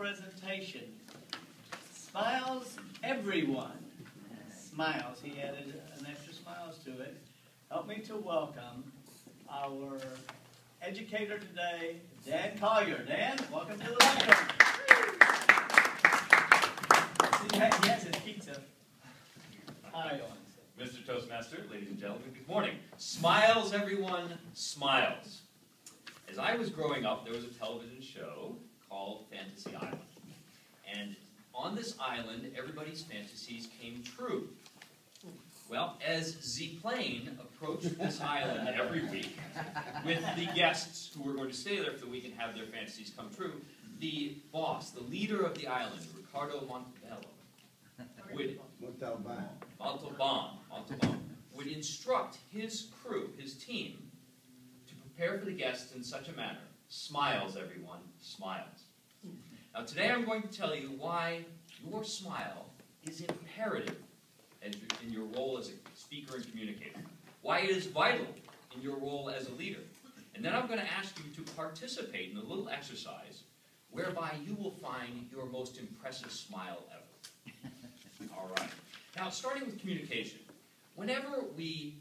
presentation. Smiles, everyone. Smiles. He added an extra smiles to it. Help me to welcome our educator today, Dan Collier. Dan, welcome to the lecture. His pizza Hi. Mr. Toastmaster, ladies and gentlemen, good morning. Smiles, everyone, smiles. As I was growing up, there was a television show called Fantasy Island. And on this island, everybody's fantasies came true. Well, as Z-Plane approached this island every week with the guests who were going to stay there for the week and have their fantasies come true, the boss, the leader of the island, Ricardo Montebello, would Montalban. Montalban, Montalban, would instruct his crew, his team, to prepare for the guests in such a manner. Smiles, everyone, smiles. Mm-hmm. Now, today I'm going to tell you why your smile is imperative in your role as a speaker and communicator, why it is vital in your role as a leader. And then I'm going to ask you to participate in a little exercise whereby you will find your most impressive smile ever. All right. Now, starting with communication, whenever we,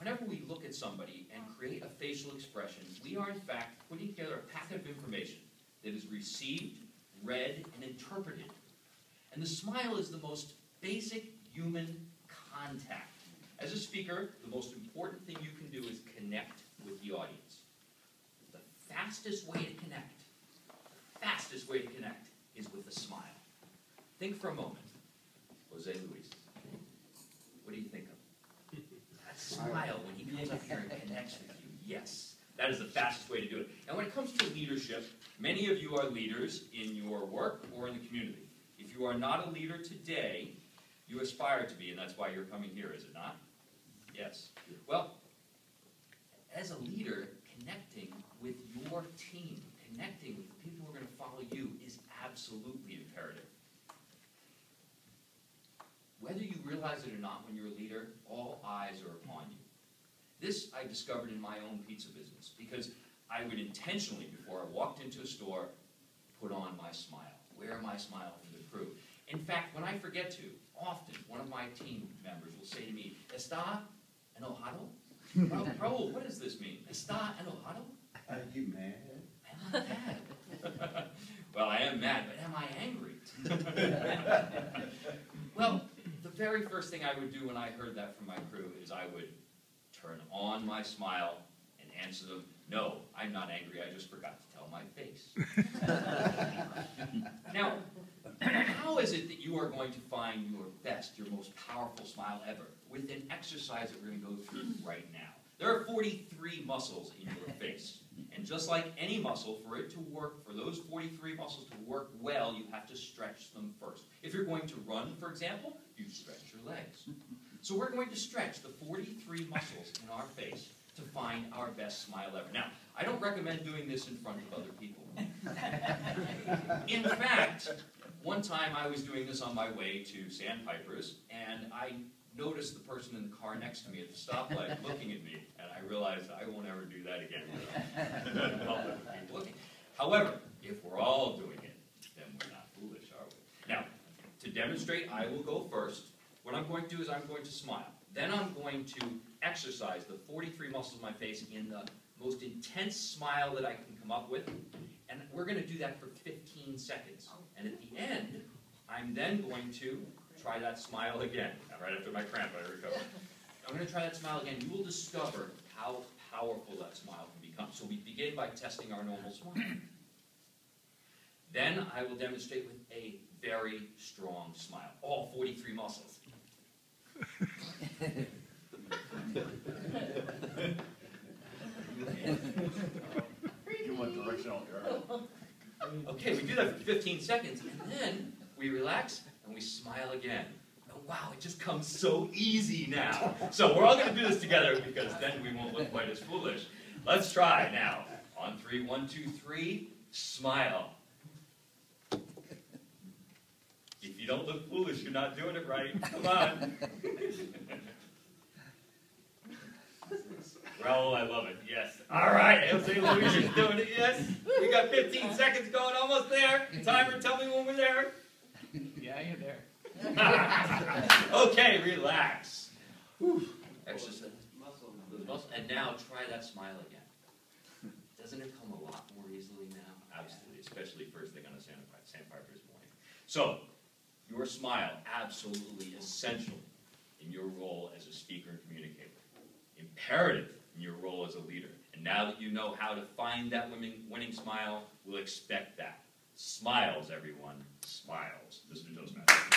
whenever we look at somebody and create a facial expression, we are in fact putting together a packet of information that is received, read, and interpreted. And the smile is the most basic human contact. As a speaker, the most important thing you can do is connect with the audience. The fastest way to connect, fastest way to connect is with a smile. Think for a moment. Jose Luis. What do you think of? That smile when he comes up here and connects with you. Yes, that is the fastest way to do it. And when it comes to leadership, many of you are leaders in your work or in the community. If you are not a leader today, you aspire to be, and that's why you're coming here, is it not? Yes. Well, as a leader, connecting with your team, connecting with the people who are going to follow you is absolutely imperative. Whether you realize it or not, when you're a leader, all eyes are upon you. This I discovered in my own pizza business because I would intentionally, before I walked into a store, put on my smile, wear my smile for the crew. In fact, when I forget to, often one of my team members will say to me, Está enojado? Raul, what does this mean? Está enojado? Are you mad? Am I mad? well, I am mad, but am I angry? well, the very first thing I would do when I heard that from my crew is I would turn on my smile and answer them, no, I'm not angry, I just forgot to tell my face. now, how is it that you are going to find your best, your most powerful smile ever? With an exercise that we're going to go through right now. There are 43 muscles in your face. And just like any muscle, for it to work, for those 43 muscles to work well, you have to stretch them first. If you're going to run, for example, you stretch your legs. So we're going to stretch the 43 muscles in our face to find our best smile ever. Now, I don't recommend doing this in front of other people. in fact, one time I was doing this on my way to Sandpipers, and I noticed the person in the car next to me at the stoplight looking at me, and I realized I won't ever do that again. However, if we're all doing it, then we're not foolish, are we? Now, to demonstrate, I will go first. What I'm going to do is I'm going to smile. Then I'm going to exercise the 43 muscles of my face in the most intense smile that I can come up with. And we're going to do that for 15 seconds. And at the end, I'm then going to try that smile again. Right after my cramp, I recover. I'm going to try that smile again. You will discover how powerful that smile can become. So we begin by testing our normal smile. Then I will demonstrate with a very strong smile. All 43 muscles. You want directional arrow. Okay, we do that for 15 seconds, and then we relax and we smile again. Oh, wow, it just comes so easy now. So we're all going to do this together because then we won't look quite as foolish. Let's try now. On three, one, two, three, smile. If you don't look foolish, you're not doing it right. Come on. Raul, I love it. Yes. All right, Jose Luis is doing it. Yes. We got 15 seconds going, almost there. Timer, tell me when we're there. Yeah, you're there. okay, relax. Whew. Exercise those. And now try that smile again. Doesn't it come a lot more easily now? Absolutely, especially first thing on a Sandpiper, Sandpiper's morning. So, your smile absolutely essential in your role as a speaker and communicator. Imperative in your role as a leader. And now that you know how to find that winning, smile, we'll expect that. Smiles, everyone. Smiles. Mr. Toastmaster.